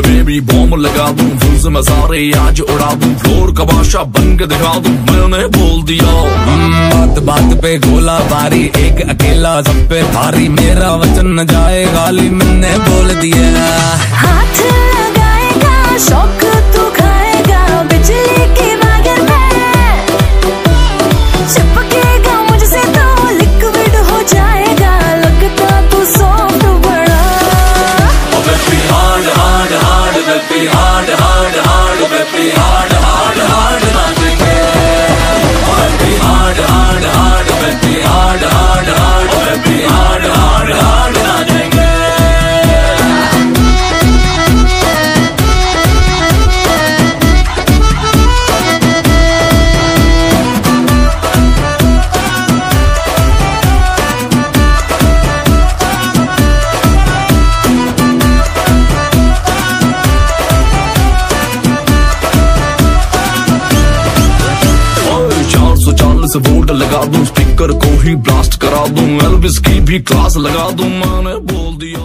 मैं baby bomb लगा दूँ फ्यूज में सारे आज उड़ा दूँ फ्लोर का बादशाह बन दिखा दूँ, मैंने बोल दिया। बात बात पे गोला बारी एक अकेला सब पे भारी, मेरा वचन न जाए, गाली मैंने बोल दिया। हाथ could be hard. सौ वोट लगा दूँ स्पीकर को ही ब्लास्ट करा दूँ एल्विस की भी क्लास लगा दूँ मैंने बोल दिया।